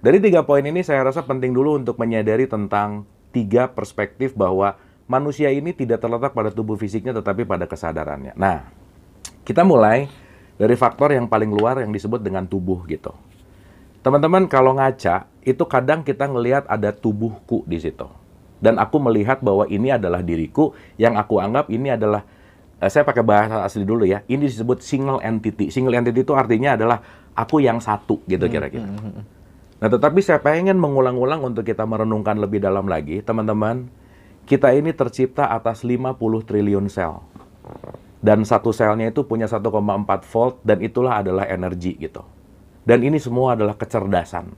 Dari tiga poin ini saya rasa penting dulu untuk menyadari tentang tiga perspektif bahwa manusia ini tidak terletak pada tubuh fisiknya tetapi pada kesadarannya. Nah, kita mulai dari faktor yang paling luar yang disebut dengan tubuh gitu. Teman-teman kalau ngaca itu kadang kita ngelihat ada tubuhku di situ. Dan aku melihat bahwa ini adalah diriku yang aku anggap ini adalah eh, saya pakai bahasa asli dulu ya. Ini disebut single entity. Single entity itu artinya adalah aku yang satu gitu Hmm, kira-kira. Nah, tetapi saya pengen mengulang-ulang untuk kita merenungkan lebih dalam lagi, teman-teman. Kita ini tercipta atas 50 triliun sel. Dan satu selnya itu punya 1,4 volt dan itulah adalah energi gitu. Dan ini semua adalah kecerdasan.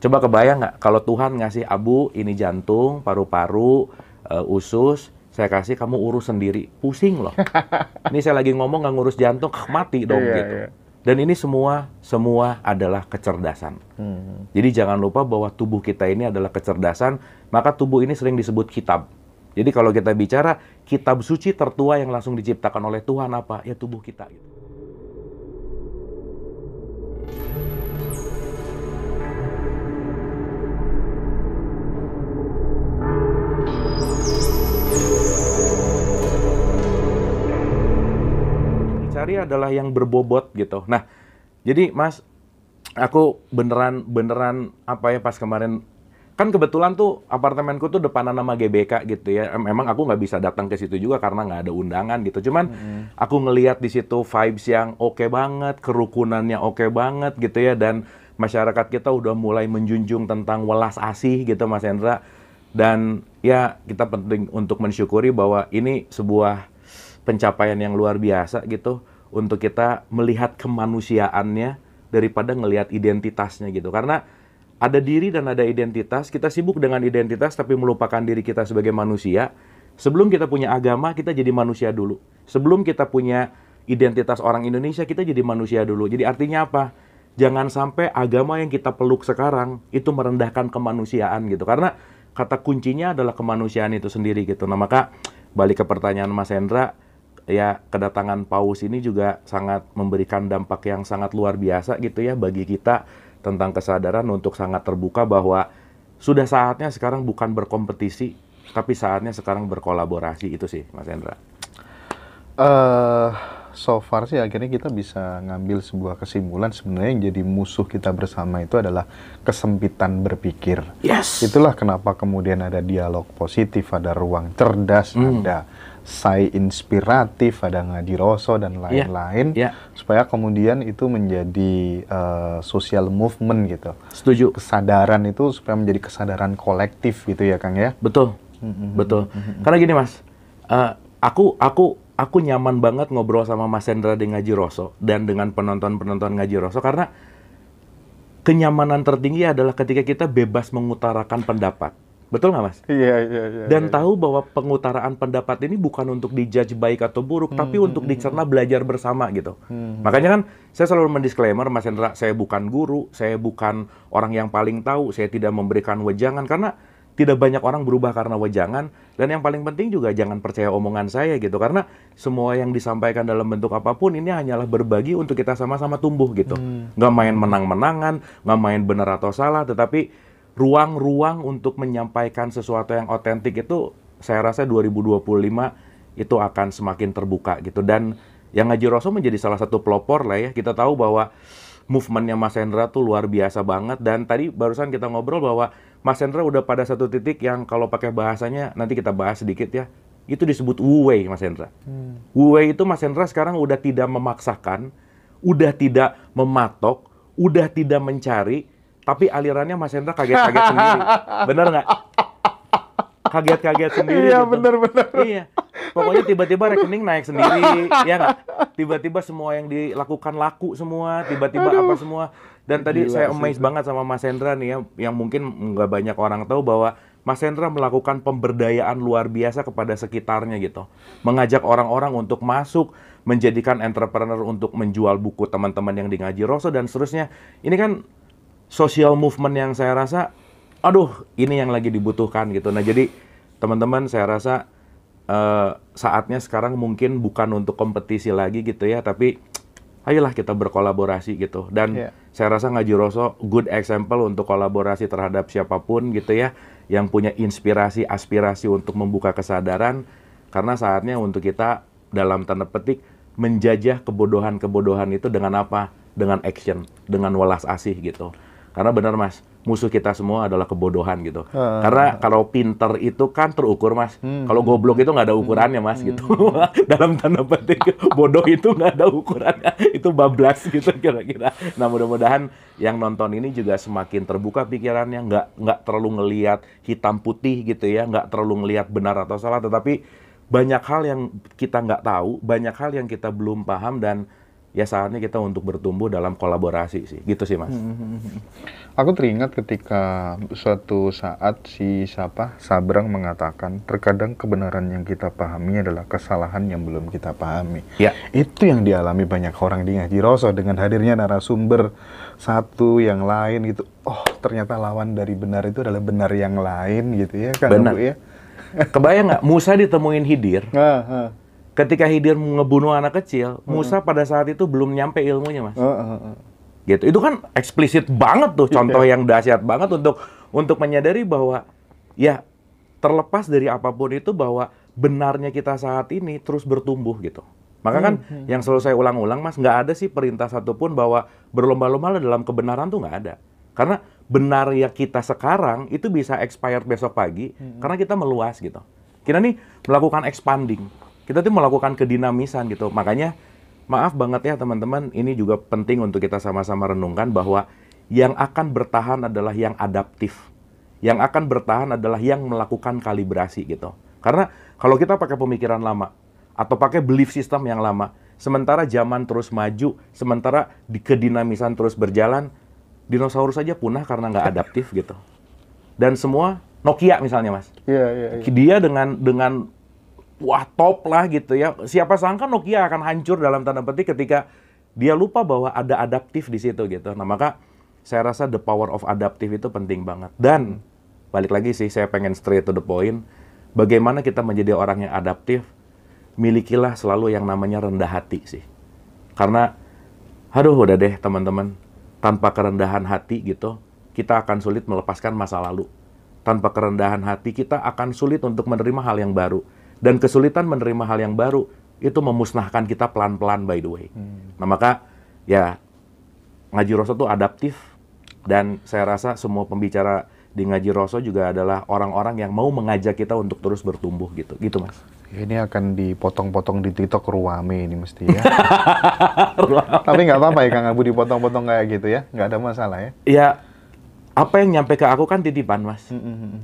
Coba kebayang nggak kalau Tuhan ngasih abu ini jantung, paru-paru, eh, usus, saya kasih kamu urus sendiri, pusing loh. ini saya lagi ngomong nggak ngurus jantung, mati dong Iya, gitu. iya. Dan ini semua semua adalah kecerdasan. Hmm. Jadi jangan lupa bahwa tubuh kita ini adalah kecerdasan, maka tubuh ini sering disebut kitab. Jadi kalau kita bicara kitab suci tertua yang langsung diciptakan oleh Tuhan apa? Ya tubuh kita. gitu. Adalah yang berbobot gitu. Nah, jadi Mas, aku beneran beneran apa ya pas kemarin kan kebetulan tuh apartemenku tuh depanan nama GBK gitu ya. Em- Emang aku nggak bisa datang ke situ juga karena nggak ada undangan gitu. Cuman aku ngelihat di situ vibes yang oke banget, kerukunannya oke banget gitu ya dan masyarakat kita udah mulai menjunjung tentang welas asih gitu Mas Hendra. Dan ya kita penting untuk mensyukuri bahwa ini sebuah pencapaian yang luar biasa gitu untuk kita melihat kemanusiaannya daripada ngelihat identitasnya gitu. Karena ada diri dan ada identitas, kita sibuk dengan identitas tapi melupakan diri kita sebagai manusia. Sebelum kita punya agama, kita jadi manusia dulu. Sebelum kita punya identitas orang Indonesia, kita jadi manusia dulu. Jadi artinya apa? Jangan sampai agama yang kita peluk sekarang itu merendahkan kemanusiaan gitu. Karena kata kuncinya adalah kemanusiaan itu sendiri gitu. Nah, maka balik ke pertanyaan Mas Hendra, ya kedatangan Paus ini juga sangat memberikan dampak yang sangat luar biasa gitu ya bagi kita tentang kesadaran untuk sangat terbuka bahwa sudah saatnya sekarang bukan berkompetisi tapi saatnya sekarang berkolaborasi itu sih Mas Hendra. eh so far sih akhirnya kita bisa ngambil sebuah kesimpulan sebenarnya yang jadi musuh kita bersama itu adalah kesempitan berpikir. Yes. Itulah kenapa kemudian ada dialog positif, ada ruang cerdas, Hmm. ada say inspiratif, ada ngaji roso dan lain-lain, ya. supaya kemudian itu menjadi eh, social movement gitu. Setuju. Kesadaran itu supaya menjadi kesadaran kolektif gitu ya Kang ya. Betul. Betul. Karena gini Mas, eh, aku aku aku nyaman banget ngobrol sama Mas Hendra di Ngaji Roso dan dengan penonton-penonton Ngaji Roso karena kenyamanan tertinggi adalah ketika kita bebas mengutarakan pendapat. Betul nggak Mas? Iya iya iya. Dan tahu bahwa pengutaraan pendapat ini bukan untuk dijudge baik atau buruk, tapi untuk dicerna belajar bersama gitu. Makanya kan saya selalu mendisklaimer, Mas Hendra, saya bukan guru, saya bukan orang yang paling tahu, saya tidak memberikan wejangan karena tidak banyak orang berubah karena wejangan dan yang paling penting juga jangan percaya omongan saya gitu. Karena semua yang disampaikan dalam bentuk apa pun ini hanyalah berbagi untuk kita sama-sama tumbuh gitu. Nggak main menang-menangan nggak main benar atau salah tetapi ruang-ruang untuk menyampaikan sesuatu yang otentik itu saya rasa 2025 itu akan semakin terbuka gitu. Dan yang Ngaji Roso menjadi salah satu pelopor lah ya. Kita tahu bahwa movementnya Mas Hendra tuh luar biasa banget. Dan tadi barusan kita ngobrol bahwa Mas Hendra udah pada satu titik yang kalau pakai bahasanya nanti kita bahas sedikit ya itu disebut wu wei Mas Hendra. Wu wei itu Mas Hendra sekarang udah tidak memaksakan, udah tidak mematok, udah tidak mencari, tapi alirannya Mas Hendra kaget-kaget sendiri. Bener nggak? Kaget-kaget sendiri. Iya gitu. benar-benar. Iya. Pokoknya tiba-tiba rekening naik sendiri, ya nggak? Tiba-tiba semua yang dilakukan laku semua, tiba-tiba apa semua. Dan tadi Gila saya sih amazed banget sama Mas Hendra nih ya, yang mungkin nggak banyak orang tahu bahwa Mas Hendra melakukan pemberdayaan luar biasa kepada sekitarnya gitu. Mengajak orang-orang untuk masuk, menjadikan entrepreneur untuk menjual buku teman-teman yang di Ngaji Roso dan seterusnya. Ini kan social movement yang saya rasa, aduh ini yang lagi dibutuhkan gitu. Nah jadi teman-teman saya rasa eh, saatnya sekarang mungkin bukan untuk kompetisi lagi gitu ya, tapi ayolah kita berkolaborasi gitu. Dan Iya. saya rasa Ngaji Roso good example untuk kolaborasi terhadap siapa pun gitu ya yang punya inspirasi, aspirasi untuk membuka kesadaran karena saatnya untuk kita dalam tanda petik menjajah kebodohan-kebodohan itu dengan apa? Dengan action, dengan welas asih gitu. Karena benar Mas, musuh kita semua adalah kebodohan gitu. Ah. Karena kalau pinter itu kan terukur Mas. Hmm. Kalau goblok itu nggak ada ukurannya Mas gitu. Dalam tanda petik bodoh itu nggak ada ukurannya. itu bablas gitu kira-kira. Nah mudah-mudahan yang nonton ini juga semakin terbuka pikirannya, nggak nggak terlalu ngelihat hitam putih gitu ya, nggak terlalu ngelihat benar atau salah, tetapi banyak hal yang kita nggak tahu, banyak hal yang kita belum paham dan ya saatnya kita untuk bertumbuh dalam kolaborasi sih, gitu sih mas. Aku teringat ketika suatu saat si siapa Sabrang mengatakan terkadang kebenaran yang kita pahami adalah kesalahan yang belum kita pahami. Ya. Itu yang dialami banyak orang di Ngaji Roso dengan hadirnya narasumber satu yang lain gitu. Oh, ternyata lawan dari benar itu adalah benar yang lain gitu ya kan Benar. Bu ya. Kebayang nggak Musa ditemuin Hidir. Ketika Hidir ngebunuh anak kecil, Musa pada saat itu belum nyampe ilmunya mas. Gitu. Itu kan eksplisit banget tuh contoh yang dahsyat banget untuk untuk menyadari bahwa ya terlepas dari apa pun itu bahwa benarnya kita saat ini terus bertumbuh gitu. Maka kan yang selalu saya ulang-ulang mas nggak ada sih perintah satupun bahwa berlomba-lomba dalam kebenaran tuh nggak ada. Karena benar ya kita sekarang itu bisa expired besok pagi karena kita meluas gitu. Kita nih melakukan expanding kita tuh melakukan kedinamisan gitu makanya maaf banget ya teman-teman, ini juga penting untuk kita sama-sama renungkan bahwa yang akan bertahan adalah yang adaptif. Yang akan bertahan adalah yang melakukan kalibrasi gitu. Karena kalau kita pakai pemikiran lama atau pakai belief system yang lama, sementara zaman terus maju, sementara di kedinamisan terus berjalan, dinosaurus saja punah karena nggak adaptif gitu. Dan semua Nokia misalnya mas, Iya, iya, iya. dia dengan dengan wah top lah gitu ya. Siapa sangka Nokia akan hancur dalam tanda petik ketika dia lupa bahwa ada adaptif di situ gitu. Nah, maka saya rasa the power of adaptif itu penting banget. Dan balik lagi sih saya pengen straight to the point. Bagaimana kita menjadi orang yang adaptif? Milikilah selalu yang namanya rendah hati sih. Karena aduh udah deh teman-teman, tanpa kerendahan hati gitu, kita akan sulit melepaskan masa lalu. Tanpa kerendahan hati kita akan sulit untuk menerima hal yang baru. Dan kesulitan menerima hal yang baru itu memusnahkan kita pelan-pelan by the way. Nah maka ya Ngaji Roso tuh adaptif dan saya rasa semua pembicara di Ngaji Roso juga adalah orang-orang yang mau mengajak kita untuk terus bertumbuh gitu. Gitu Mas. Ini akan dipotong-potong di TikTok ruame ini mesti ya. Tapi nggak apa-apa ya Kang Abu dipotong-potong kayak gitu ya, nggak ada masalah ya. Ya apa yang nyampe ke aku kan titipan Mas.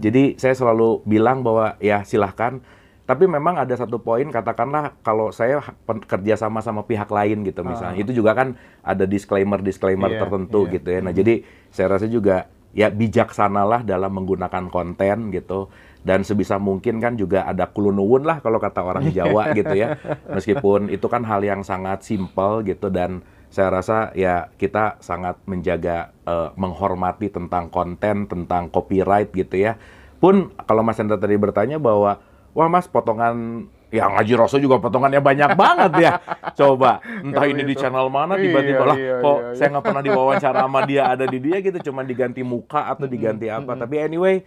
Jadi saya selalu bilang bahwa ya silahkan. Tapi memang ada satu poin katakanlah kalau saya kerja sama sama pihak lain gitu misalnya. Itu juga kan ada disclaimer-disclaimer Iya, tertentu iya. gitu ya. Nah, jadi saya rasa juga ya bijaksanalah dalam menggunakan konten gitu. Dan sebisa mungkin kan juga ada kulunuwun lah kalau kata orang Jawa gitu ya. Meskipun itu kan hal yang sangat simpel gitu dan saya rasa ya kita sangat menjaga eh, menghormati tentang konten, tentang copyright gitu ya. Pun kalau Mas Hendra tadi bertanya bahwa wah Mas potongan ya ngaji Roso juga potongannya banyak banget ya. Coba entah Kalau ini di itu. channel mana tiba-tiba Iya, lah iya, kok iya, saya nggak pernah diwawancara sama dia ada di dia gitu cuma diganti muka atau diganti apa. Tapi anyway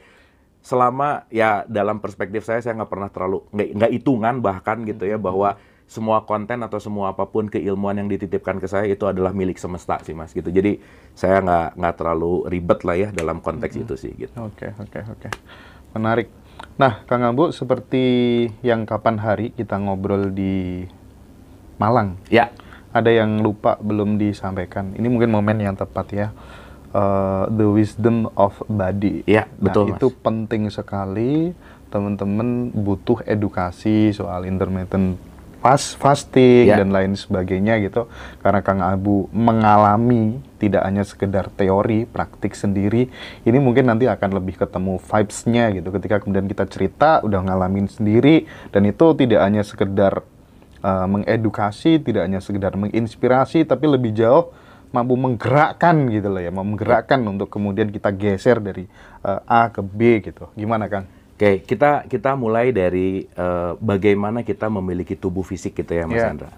selama ya dalam perspektif saya saya nggak pernah terlalu nggak nggak hitungan bahkan gitu ya bahwa semua konten atau semua apa pun keilmuan yang dititipkan ke saya itu adalah milik semesta sih mas gitu jadi saya nggak nggak terlalu ribet lah ya dalam konteks itu sih gitu Oke, oke, oke. Menarik. Nah, Kang Ambu, seperti yang kapan hari kita ngobrol di Malang, ya ada yang lupa belum disampaikan. Ini mungkin momen yang tepat ya. Eh, the wisdom of body. Betul, Nah, Mas. itu penting sekali. Teman-teman butuh edukasi soal intermittent fast fasting Iya. dan lain sebagainya gitu. Karena Kang Abu mengalami tidak hanya sekedar teori, praktik sendiri. Ini mungkin nanti akan lebih ketemu vibes-nya gitu. Ketika kemudian kita cerita udah ngalamin sendiri dan itu tidak hanya sekedar uh, mengedukasi, tidak hanya sekedar menginspirasi, tapi lebih jauh mampu menggerakkan gitu loh ya, menggerakkan untuk kemudian kita geser dari uh, A ke B gitu. Gimana Kang? Oke, kita kita mulai dari eh, bagaimana kita memiliki tubuh fisik gitu ya, Mas Iya. Andra.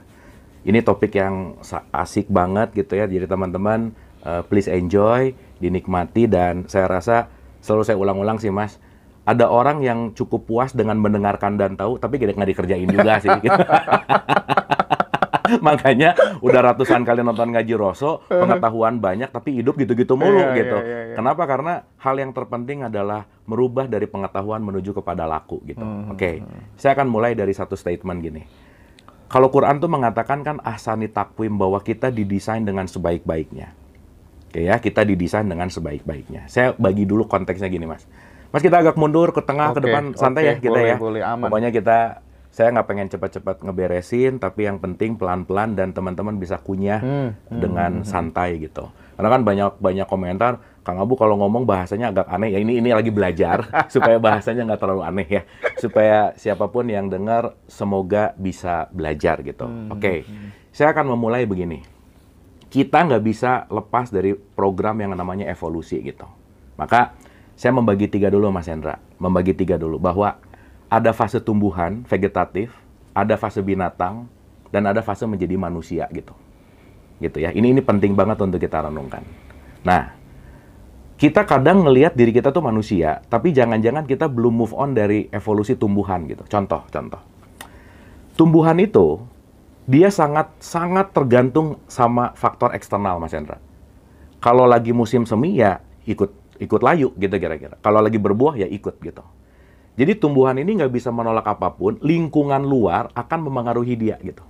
Ini topik yang asik banget gitu ya. Jadi teman-teman uh, please enjoy, dinikmati dan saya rasa selalu saya ulang-ulang sih Mas. Ada orang yang cukup puas dengan mendengarkan dan tahu, tapi nggak nggak dikerjain juga sih. Makanya udah ratusan kali nonton ngaji Roso, pengetahuan banyak tapi hidup gitu-gitu mulu Iya, gitu. iya, iya, iya. Kenapa? Karena hal yang terpenting adalah merubah dari pengetahuan menuju kepada laku gitu. Hmm, Oke, saya akan mulai dari satu statement gini. Kalau Quran tuh mengatakan kan ahsani takwim bahwa kita didesain dengan sebaik-baiknya. Oke ya, kita didesain dengan sebaik-baiknya. Saya bagi dulu konteksnya gini, Mas. Mas kita agak mundur ke tengah, ke Oke, depan, santai ya kita boleh, ya. boleh, aman. Pokoknya kita, saya nggak pengen cepat-cepat ngeberesin, tapi yang penting pelan-pelan dan teman-teman bisa kunyah Hmm, dengan santai gitu. Karena kan banyak banyak komentar, Kang Abu kalau ngomong bahasanya agak aneh. Ya ini ini lagi belajar supaya bahasanya nggak terlalu aneh ya. Supaya siapa pun yang dengar semoga bisa belajar gitu. Hmm, Oke, saya akan memulai begini. Kita nggak bisa lepas dari program yang namanya evolusi gitu. Maka saya membagi tiga dulu Mas Hendra. Membagi tiga dulu bahwa ada fase tumbuhan vegetatif, ada fase binatang, dan ada fase menjadi manusia gitu gitu ya. Ini ini penting banget untuk kita renungkan. Nah, kita kadang ngelihat diri kita tuh manusia, tapi jangan-jangan kita belum move on dari evolusi tumbuhan gitu. Contoh, contoh. Tumbuhan itu dia sangat sangat tergantung sama faktor eksternal, Mas Hendra. Kalau lagi musim semi ya ikut ikut layu gitu kira-kira. Kalau lagi berbuah ya ikut gitu. Jadi tumbuhan ini nggak bisa menolak apa pun, lingkungan luar akan memengaruhi dia gitu.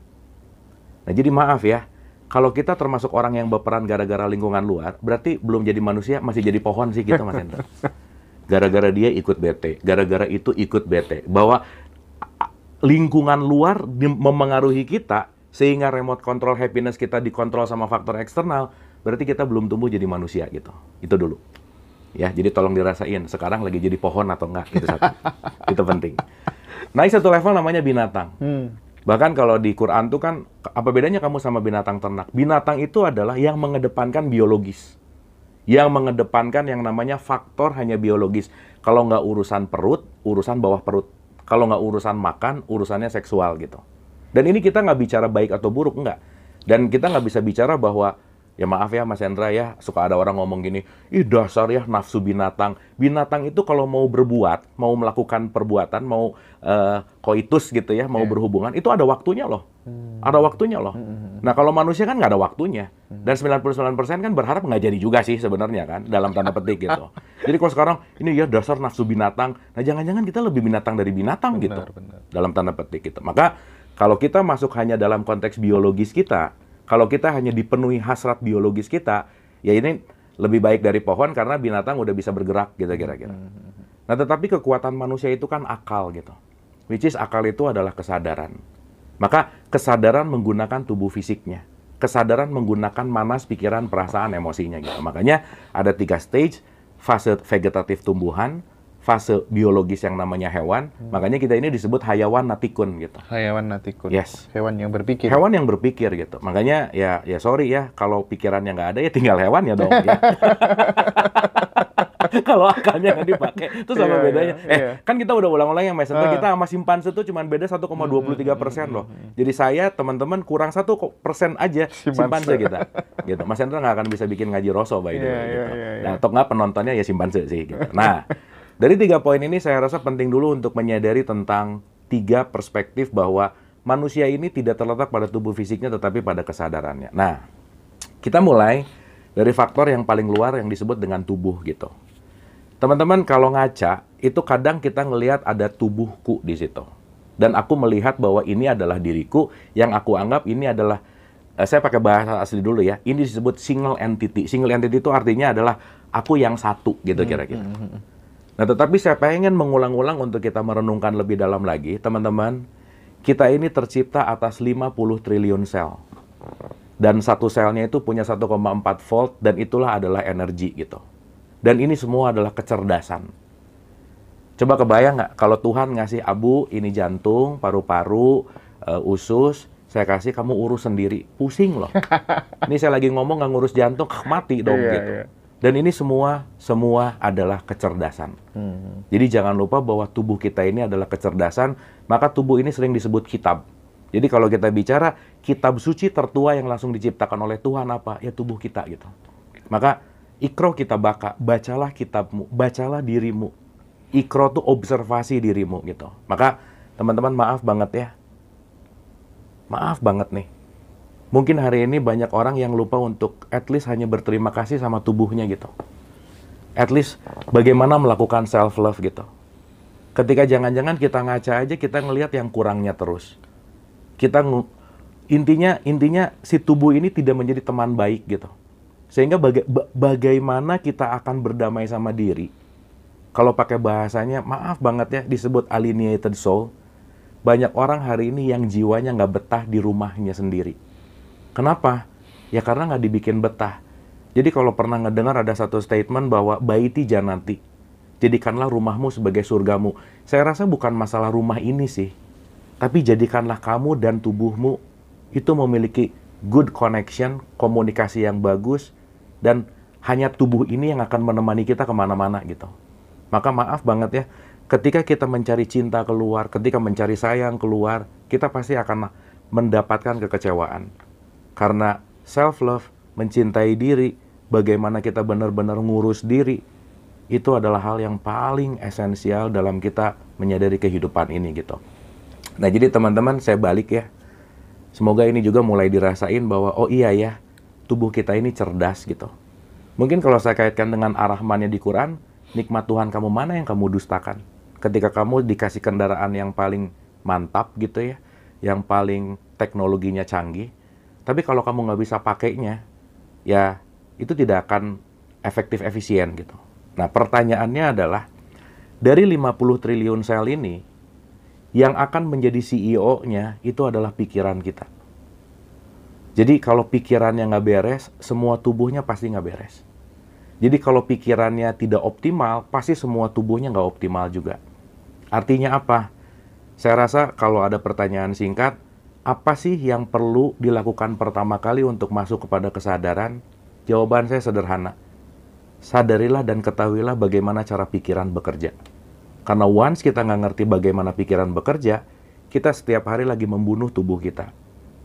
Nah jadi maaf ya, kalau kita termasuk orang yang berperan gara-gara lingkungan luar, berarti belum jadi manusia, masih jadi pohon sih gitu Mas Hendra. Gara-gara dia ikut bete, gara-gara itu ikut bete. Bahwa lingkungan luar memengaruhi kita, sehingga remote control happiness kita dikontrol sama faktor eksternal, berarti kita belum tumbuh jadi manusia gitu. Itu dulu. Ya, jadi tolong dirasain. Sekarang lagi jadi pohon atau enggak, itu satu. itu penting. Naik satu level namanya binatang. Hmm. Bahkan kalau di Quran tuh kan apa bedanya kamu sama binatang ternak? Binatang itu adalah yang mengedepankan biologis. Yang mengedepankan yang namanya faktor hanya biologis. Kalau nggak urusan perut, urusan bawah perut. Kalau nggak urusan makan, urusannya seksual gitu. Dan ini kita nggak bicara baik atau buruk, nggak. Dan kita nggak bisa bicara bahwa ya maaf ya Mas Hendra ya suka ada orang ngomong gini, ih dasar ya nafsu binatang. Binatang itu kalau mau berbuat, mau melakukan perbuatan, mau eh, koitus gitu ya, mau berhubungan, itu ada waktunya loh. Ada waktunya loh. Nah kalau manusia kan nggak ada waktunya. Dan 99% kan berharap nggak jadi juga sih sebenarnya kan, dalam tanda petik gitu. Jadi kalau sekarang, ini ya dasar nafsu binatang. Nah jangan-jangan kita lebih binatang dari binatang gitu. benar. Dalam tanda petik gitu. Maka kalau kita masuk hanya dalam konteks biologis kita, kalau kita hanya dipenuhi hasrat biologis kita, ya ini lebih baik dari pohon karena binatang udah bisa bergerak gitu kira-kira. Nah, tetapi kekuatan manusia itu kan akal gitu. Which is akal itu adalah kesadaran. Maka kesadaran menggunakan tubuh fisiknya. Kesadaran menggunakan manas, pikiran, perasaan, emosinya gitu. Makanya ada tiga stage, fase vegetatif tumbuhan, fase biologis yang namanya hewan. Makanya kita ini disebut hayawan natikun gitu. Hayawan natikun. Yes. Hewan yang berpikir. Hewan yang berpikir gitu. Makanya ya ya sorry ya kalau pikirannya nggak ada ya tinggal hewan ya dong. ya. kalau akalnya nggak dipakai itu sama Iya, bedanya. iya, eh iya. kan kita udah ulang-ulang yang messenger Ah. kita sama simpanse itu cuma beda 1,23 persen loh. Jadi saya teman-teman kurang satu persen aja Simpanse. simpanse kita. Gitu. Mas Hendra nggak akan bisa bikin ngaji roso by the way. Iya, iya, gitu. iya, iya. Nah, atau nggak penontonnya ya simpanse sih. Gitu. Nah dari tiga poin ini saya rasa penting dulu untuk menyadari tentang tiga perspektif bahwa manusia ini tidak terletak pada tubuh fisiknya tetapi pada kesadarannya. Nah, kita mulai dari faktor yang paling luar yang disebut dengan tubuh gitu. Teman-teman kalau ngaca itu kadang kita ngelihat ada tubuhku di situ. Dan aku melihat bahwa ini adalah diriku yang aku anggap ini adalah eh, saya pakai bahasa asli dulu ya. Ini disebut single entity. Single entity itu artinya adalah aku yang satu gitu kira-kira. Nah, tetapi saya pengen mengulang-ulang untuk kita merenungkan lebih dalam lagi, teman-teman. Kita ini tercipta atas 50 triliun sel. Dan satu selnya itu punya 1,4 volt dan itulah adalah energi gitu. Dan ini semua adalah kecerdasan. Coba kebayang nggak kalau Tuhan ngasih abu ini jantung, paru-paru, eh, usus, saya kasih kamu urus sendiri, pusing loh. ini saya lagi ngomong nggak ngurus jantung, mati dong Iya, gitu. iya. Dan ini semua semua adalah kecerdasan. Hmm. Jadi jangan lupa bahwa tubuh kita ini adalah kecerdasan, maka tubuh ini sering disebut kitab. Jadi kalau kita bicara kitab suci tertua yang langsung diciptakan oleh Tuhan apa? Ya tubuh kita gitu. Maka ikro kita baka, bacalah kitabmu, bacalah dirimu. Ikro tuh observasi dirimu gitu. Maka teman-teman maaf banget ya. Maaf banget nih. Mungkin hari ini banyak orang yang lupa untuk at least hanya berterima kasih sama tubuhnya gitu. At least bagaimana melakukan self love gitu. Ketika jangan-jangan kita ngaca aja kita ngelihat yang kurangnya terus. Kita intinya intinya si tubuh ini tidak menjadi teman baik gitu. Sehingga baga bagaimana kita akan berdamai sama diri? Kalau pakai bahasanya, maaf banget ya, disebut alienated soul. Banyak orang hari ini yang jiwanya nggak betah di rumahnya sendiri Kenapa? Ya karena nggak dibikin betah. Jadi kalau pernah ngedengar ada satu statement bahwa baiti jananti, jadikanlah rumahmu sebagai surgamu. Saya rasa bukan masalah rumah ini sih, tapi jadikanlah kamu dan tubuhmu itu memiliki good connection, komunikasi yang bagus, dan hanya tubuh ini yang akan menemani kita ke mana-mana gitu. Maka maaf banget ya, ketika kita mencari cinta keluar, ketika mencari sayang keluar, kita pasti akan mendapatkan kekecewaan. Karena self-love, mencintai diri, bagaimana kita benar-benar ngurus diri, itu adalah hal yang paling esensial dalam kita menyadari kehidupan ini gitu. Nah jadi teman-teman saya balik ya. Semoga ini juga mulai dirasain bahwa oh iya ya, tubuh kita ini cerdas gitu. Mungkin kalau saya kaitkan dengan arahmannya di Quran, nikmat Tuhan kamu mana yang kamu dustakan? Ketika kamu dikasih kendaraan yang paling mantap gitu ya, yang paling teknologinya canggih, tapi kalau kamu nggak bisa pakainya, ya itu tidak akan efektif efisien gitu. Nah pertanyaannya adalah, dari 50 triliun sel ini, yang akan menjadi CEO-nya itu adalah pikiran kita. Jadi kalau pikirannya nggak beres, semua tubuhnya pasti nggak beres. Jadi kalau pikirannya tidak optimal, pasti semua tubuhnya nggak optimal juga. Artinya apa? Saya rasa kalau ada pertanyaan singkat, apa sih yang perlu dilakukan pertama kali untuk masuk kepada kesadaran? Jawaban saya sederhana. Sadarilah dan ketahuilah bagaimana cara pikiran bekerja. Karena once kita nggak ngerti bagaimana pikiran bekerja, kita setiap hari lagi membunuh tubuh kita.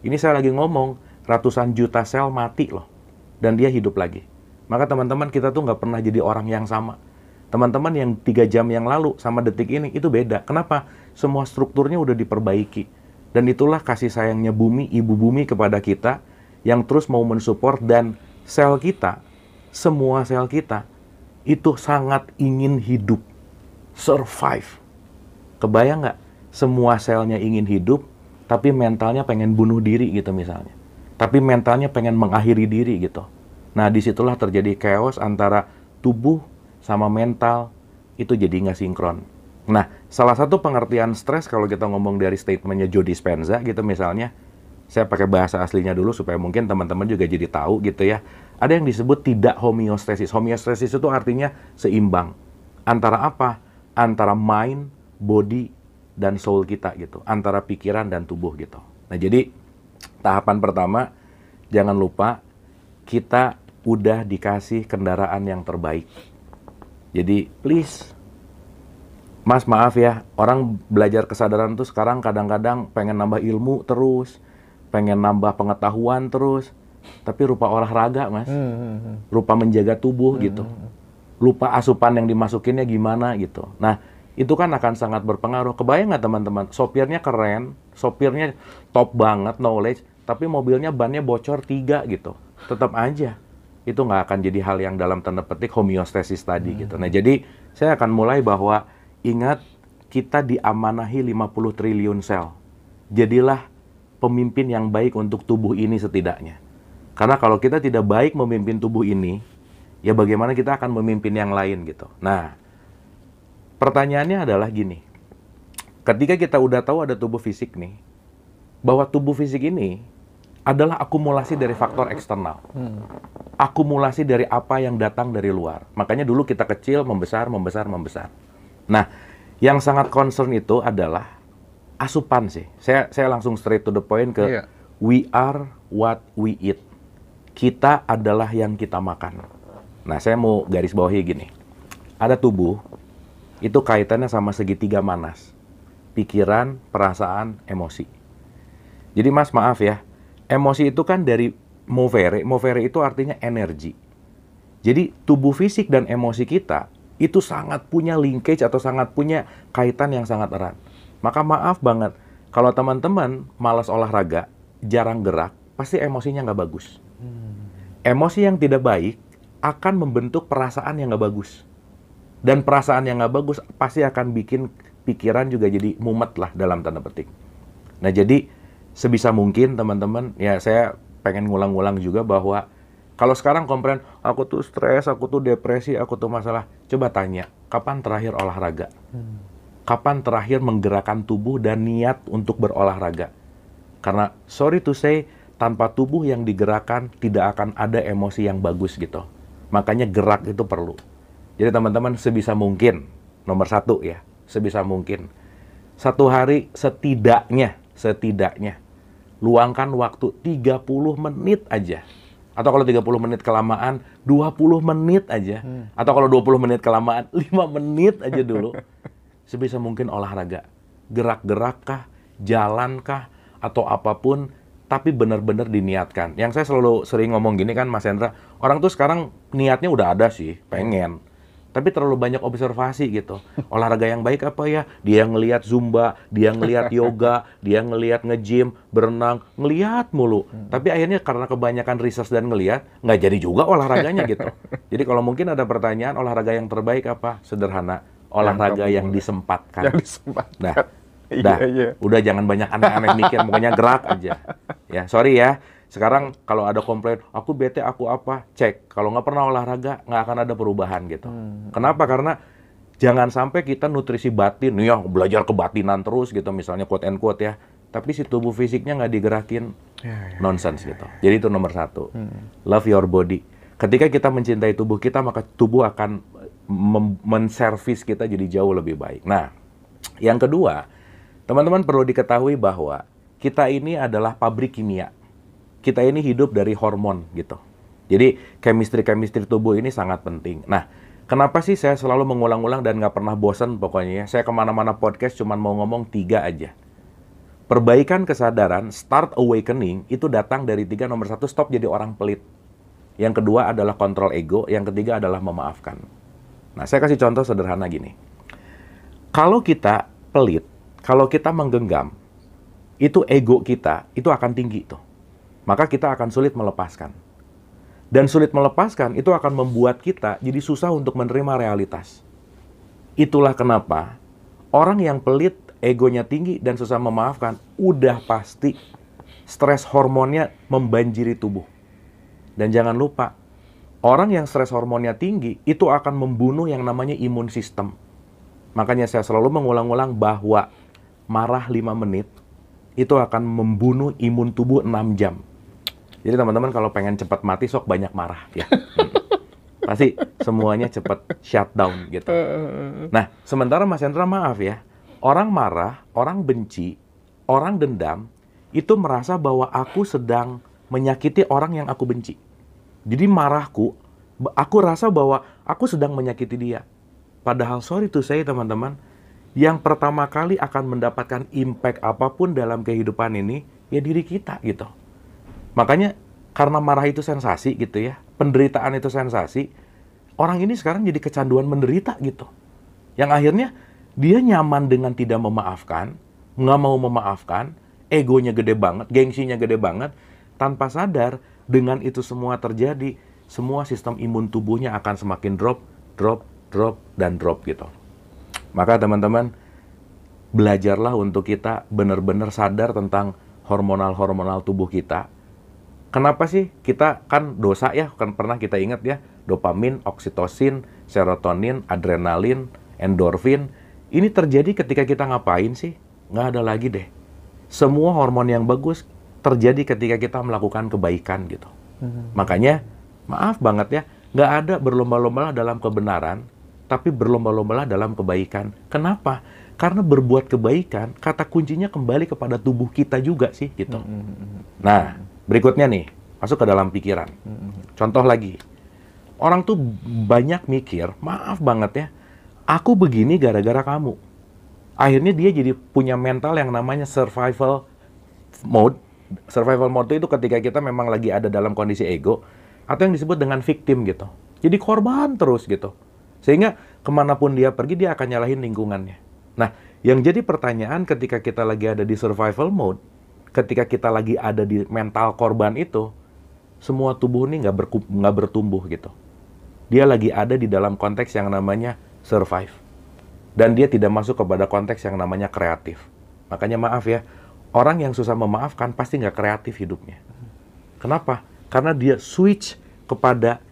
Ini saya lagi ngomong, ratusan juta sel mati loh. Dan dia hidup lagi. Maka teman-teman kita tuh nggak pernah jadi orang yang sama. Teman-teman yang tiga jam yang lalu sama detik ini itu beda. Kenapa? Semua strukturnya udah diperbaiki dan itulah kasih sayangnya bumi, ibu bumi kepada kita yang terus mau mensupport dan sel kita, semua sel kita itu sangat ingin hidup, survive. Kebayang nggak? Semua selnya ingin hidup, tapi mentalnya pengen bunuh diri gitu misalnya. Tapi mentalnya pengen mengakhiri diri gitu. Nah di situlah terjadi chaos antara tubuh sama mental itu jadi nggak sinkron. Nah, salah satu pengertian stres kalau kita ngomong dari statementnya Joe Dispenza gitu misalnya, saya pakai bahasa aslinya dulu supaya mungkin teman-teman juga jadi tahu gitu ya. Ada yang disebut tidak homeostasis. Homeostasis itu artinya seimbang. Antara apa? Antara mind, body, dan soul kita gitu. Antara pikiran dan tubuh gitu. Nah jadi tahapan pertama, jangan lupa kita udah dikasih kendaraan yang terbaik. Jadi please Mas maaf ya, orang belajar kesadaran tuh sekarang kadang-kadang pengen nambah ilmu terus, pengen nambah pengetahuan terus, tapi rupa olahraga mas, hmm, hmm, hmm. rupa menjaga tubuh hmm, gitu, lupa asupan yang dimasukinnya gimana gitu. Nah itu kan akan sangat berpengaruh. Kebayang nggak teman-teman, sopirnya keren, sopirnya top banget knowledge, tapi mobilnya bannya bocor tiga gitu, tetap aja itu nggak akan jadi hal yang dalam tanda petik homeostasis tadi hmm. gitu. Nah jadi saya akan mulai bahwa Ingat, kita diamanahi 50 triliun sel. Jadilah pemimpin yang baik untuk tubuh ini setidaknya. Karena kalau kita tidak baik memimpin tubuh ini, ya bagaimana kita akan memimpin yang lain gitu. Nah, pertanyaannya adalah gini. Ketika kita udah tahu ada tubuh fisik nih, bahwa tubuh fisik ini adalah akumulasi dari faktor eksternal. Hmm. Akumulasi dari apa yang datang dari luar. Makanya dulu kita kecil, membesar, membesar, membesar. Nah, yang sangat concern itu adalah asupan sih. Saya saya langsung straight to the point ke yeah. we are what we eat. Kita adalah yang kita makan. Nah, saya mau garis bawahi gini. Ada tubuh itu kaitannya sama segitiga manas. Pikiran, perasaan, emosi. Jadi Mas maaf ya, Emosi itu kan dari movere, movere itu artinya energi. Jadi tubuh fisik dan emosi kita itu sangat punya linkage atau sangat punya kaitan yang sangat erat. Maka maaf banget, kalau teman-teman malas olahraga, jarang gerak, pasti emosinya nggak bagus. Emosi yang tidak baik akan membentuk perasaan yang nggak bagus. Dan perasaan yang nggak bagus pasti akan bikin pikiran juga jadi mumet lah dalam tanda petik. Nah jadi sebisa mungkin teman-teman, ya saya pengen ngulang-ngulang juga bahwa kalau sekarang komplain, aku tuh stres, aku tuh depresi, aku tuh masalah. Coba tanya, kapan terakhir olahraga? Kapan terakhir menggerakkan tubuh dan niat untuk berolahraga? Karena sorry to say, tanpa tubuh yang digerakkan tidak akan ada emosi yang bagus gitu. Makanya gerak itu perlu. Jadi teman-teman sebisa mungkin, nomor satu ya, sebisa mungkin. Satu hari setidaknya, setidaknya, luangkan waktu 30 menit aja atau kalau 30 menit kelamaan, 20 menit aja. Hmm. Atau kalau 20 menit kelamaan, 5 menit aja dulu. Sebisa mungkin olahraga. Gerak-gerak kah, jalan kah, atau apa pun, tapi benar-benar diniatkan. Yang saya selalu sering ngomong gini kan Mas Hendra, orang tuh sekarang niatnya udah ada sih, pengen tapi terlalu banyak observasi gitu. Olahraga yang baik apa ya? Dia ngelihat zumba, dia ngelihat yoga, dia ngelihat nge-gym, berenang, ngelihat mulu. Hmm. Tapi akhirnya karena kebanyakan research dan ngelihat, nggak jadi juga olahraganya gitu. Jadi kalau mungkin ada pertanyaan olahraga yang terbaik apa? Sederhana, olahraga yang, yang disempatkan. Yang disempatkan. Nah, Dah, iya, iya. udah jangan banyak aneh-aneh mikir, pokoknya gerak aja. Ya, sorry ya. Sekarang kalau ada komplain, aku bete, aku apa, cek. Kalau nggak pernah olahraga, nggak akan ada perubahan gitu. Hmm. Kenapa? Karena jangan sampai kita nutrisi batin, ya belajar kebatinan terus gitu, misalnya quote and quote ya. Tapi si tubuh fisiknya nggak digerakin, ya, ya, nonsense ya, ya. gitu. Jadi itu nomor satu. Hmm. Love your body. Ketika kita mencintai tubuh kita, maka tubuh akan menservis kita jadi jauh lebih baik. Nah, yang kedua, teman-teman perlu diketahui bahwa kita ini adalah pabrik kimia kita ini hidup dari hormon gitu. Jadi chemistry-chemistry tubuh ini sangat penting. Nah, kenapa sih saya selalu mengulang-ulang dan nggak pernah bosan pokoknya ya? Saya ke mana-mana podcast cuma mau ngomong tiga aja. Perbaikan kesadaran, start awakening, itu datang dari tiga. Nomor satu, stop jadi orang pelit. Yang kedua adalah kontrol ego. Yang ketiga adalah memaafkan. Nah, saya kasih contoh sederhana gini. Kalau kita pelit, kalau kita menggenggam, itu ego kita, itu akan tinggi tuh maka kita akan sulit melepaskan. Dan sulit melepaskan itu akan membuat kita jadi susah untuk menerima realitas. Itulah kenapa orang yang pelit, egonya tinggi dan susah memaafkan, udah pasti stres hormonnya membanjiri tubuh. Dan jangan lupa, orang yang stres hormonnya tinggi itu akan membunuh yang namanya imun sistem. Makanya saya selalu mengulang-ulang bahwa marah 5 menit itu akan membunuh imun tubuh 6 jam. Jadi teman-teman kalau pengen cepat mati sok banyak marah ya. Hmm. Pasti semuanya cepat shutdown gitu. Nah, sementara Mas Hendra maaf ya, orang marah, orang benci, orang dendam itu merasa bahwa aku sedang menyakiti orang yang aku benci. Jadi marahku, aku rasa bahwa aku sedang menyakiti dia. Padahal sorry to say teman-teman, yang pertama kali akan mendapatkan impact apa pun dalam kehidupan ini ya diri kita gitu. Makanya karena marah itu sensasi gitu ya, penderitaan itu sensasi, orang ini sekarang jadi kecanduan menderita gitu. Yang akhirnya dia nyaman dengan tidak memaafkan, nggak mau memaafkan, egonya gede banget, gengsinya gede banget, tanpa sadar dengan itu semua terjadi, semua sistem imun tubuhnya akan semakin drop, drop, drop, dan drop gitu. Maka teman-teman, belajarlah untuk kita benar-benar sadar tentang hormonal-hormonal tubuh kita, Kenapa sih kita kan dosa ya, kan pernah kita ingat ya, dopamin, oksitosin, serotonin, adrenalin, endorfin. Ini terjadi ketika kita ngapain sih? Nggak ada lagi deh. Semua hormon yang bagus terjadi ketika kita melakukan kebaikan gitu. Hmm. Makanya, maaf banget ya, nggak ada berlomba-lomba dalam kebenaran, tapi berlomba-lomba dalam kebaikan. Kenapa? Karena berbuat kebaikan, kata kuncinya kembali kepada tubuh kita juga sih gitu. Hmm. hmm, hmm. Nah, Berikutnya nih, masuk ke dalam pikiran. Contoh lagi, orang tuh banyak mikir, maaf banget ya, aku begini gara-gara kamu. Akhirnya dia jadi punya mental yang namanya survival mode, Survival mode itu ketika kita memang lagi ada dalam kondisi ego atau yang disebut dengan victim gitu. Jadi korban terus gitu. Sehingga ke mana pun dia pergi dia akan nyalahin lingkungannya. Nah, yang jadi pertanyaan ketika kita lagi ada di survival mode, ketika kita lagi ada di mental korban itu, semua tubuh ini nggak nggak bertumbuh gitu. Dia lagi ada di dalam konteks yang namanya survive. Dan dia tidak masuk kepada konteks yang namanya kreatif. Makanya maaf ya, orang yang susah memaafkan pasti nggak kreatif hidupnya. Kenapa? Karena dia switch kepada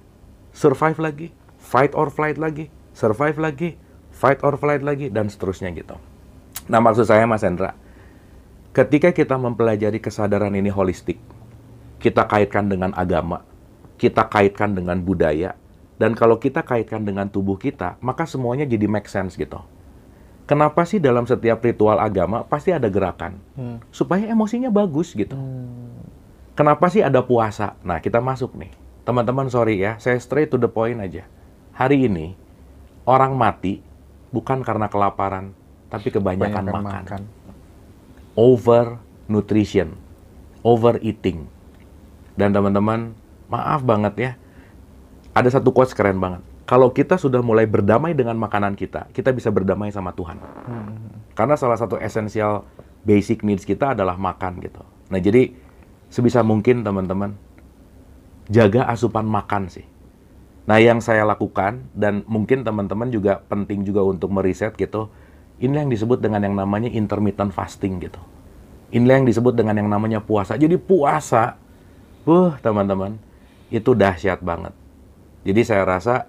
survive lagi, fight or flight lagi, survive lagi, fight or flight lagi, dan seterusnya gitu. Nah maksud saya Mas Hendra, ketika kita mempelajari kesadaran ini holistik, kita kaitkan dengan agama, kita kaitkan dengan budaya, dan kalau kita kaitkan dengan tubuh kita, maka semuanya jadi make sense gitu. Kenapa sih dalam setiap ritual agama pasti ada gerakan? Supaya emosinya bagus gitu. Kenapa sih ada puasa? Nah, kita masuk nih. Teman-teman, sorry ya, saya straight to the point aja. Hari ini, orang mati bukan karena kelaparan, tapi kebanyakan Kebanyakan makan. makan. Over nutrition, overeating. Dan teman-teman, maaf banget ya, ada satu quotes keren banget. Kalau kita sudah mulai berdamai dengan makanan kita, kita bisa berdamai sama Tuhan. Karena salah satu esensial basic needs kita adalah makan gitu. Nah, jadi sebisa mungkin teman-teman jaga asupan makan sih. Nah, yang saya lakukan dan mungkin teman-teman juga penting juga untuk meriset gitu. Ini yang disebut dengan yang namanya intermittent fasting gitu. Inilah yang disebut dengan yang namanya puasa. Jadi puasa, uh teman-teman, itu dahsyat banget. Jadi saya rasa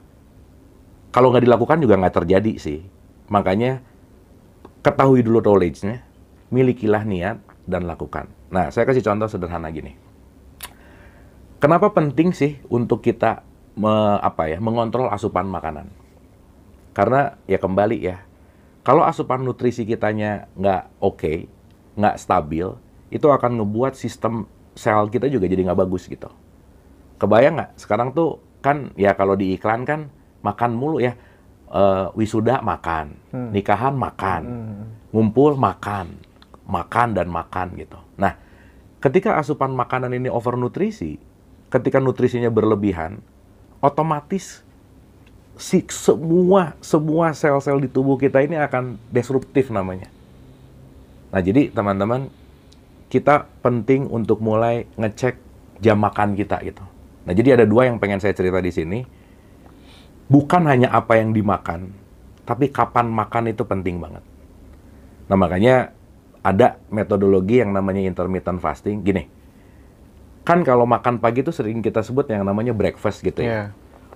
kalau nggak dilakukan juga nggak terjadi sih. Makanya ketahui dulu knowledge-nya, milikilah niat dan lakukan. Nah, saya kasih contoh sederhana gini. Kenapa penting sih untuk kita me- apa ya, mengontrol asupan makanan? Karena ya kembali ya, kalau asupan nutrisi kitanya nggak oke, nggak stabil, itu akan ngebuat sistem sel kita juga jadi nggak bagus gitu. Kebayang nggak? Sekarang tuh kan ya kalau di iklan kan makan mulu ya, Eh, wisuda makan, nikahan makan, ngumpul makan, makan dan makan gitu. Nah, ketika asupan makanan ini overnutrisi, ketika nutrisinya berlebihan, otomatis si semua semua sel-sel di tubuh kita ini akan disruptif namanya. Nah, jadi teman-teman, kita penting untuk mulai ngecek jam makan kita gitu. Nah, jadi ada dua yang pengen saya cerita di sini. Bukan hanya apa yang dimakan, tapi kapan makan itu penting banget. Nah, makanya ada metodologi yang namanya intermittent fasting. Gini, kan kalau makan pagi itu sering kita sebut yang namanya breakfast gitu ya. Iya.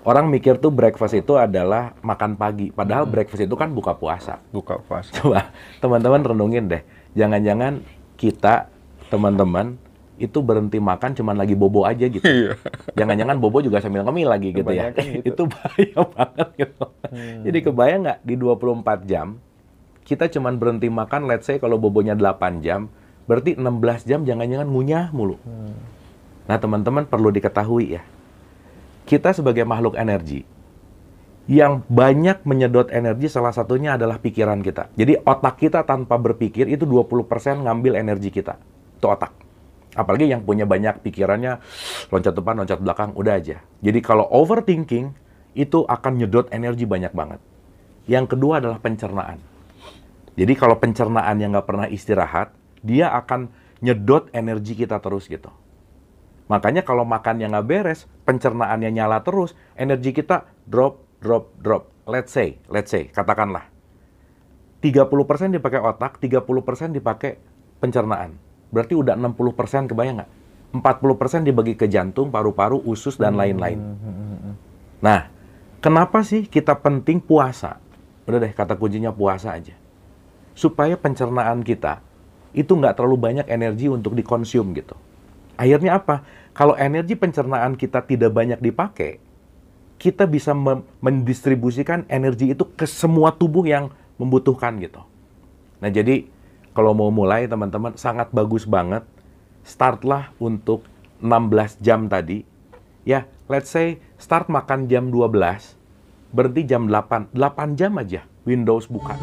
Orang mikir tuh breakfast itu adalah makan pagi, padahal breakfast itu kan buka puasa. Buka puasa. Coba teman-teman renungin deh, jangan-jangan kita teman-teman itu berhenti makan cuman lagi bobo aja gitu. Iya. Jangan-jangan bobo juga sambil ngemil lagi gitu ya. Gitu. itu bahaya banget gitu. Jadi kebayang nggak di 24 jam kita cuman berhenti makan let's say kalau bobonya 8 jam, berarti 16 jam jangan-jangan ngunyah mulu. Nah, teman-teman perlu diketahui ya. Kita sebagai makhluk energi yang banyak menyedot energi salah satunya adalah pikiran kita. Jadi otak kita tanpa berpikir itu 20% ngambil energi kita. Itu otak. Apalagi yang punya banyak pikirannya loncat depan, loncat belakang, udah aja. Jadi kalau overthinking itu akan nyedot energi banyak banget. Yang kedua adalah pencernaan. Jadi kalau pencernaan yang nggak pernah istirahat, dia akan nyedot energi kita terus gitu. Makanya kalau makan yang nggak beres, pencernaannya nyala terus, energi kita drop, drop, drop. Let's say, let's say, katakanlah. 30% dipakai otak, 30% dipakai pencernaan. Berarti udah 60% kebayang nggak? 40% dibagi ke jantung, paru-paru, usus, dan lain-lain. Nah, kenapa sih kita penting puasa? Udah deh, kata kuncinya puasa aja. Supaya pencernaan kita itu nggak terlalu banyak energi untuk dikonsum gitu. Akhirnya apa? Kalau energi pencernaan kita tidak banyak dipakai, kita bisa mendistribusikan energi itu ke semua tubuh yang membutuhkan gitu. Nah, jadi kalau mau mulai teman-teman sangat bagus banget startlah untuk 16 jam tadi. Ya, let's say start makan jam 12, berhenti jam 8. 8 jam aja Windows buka.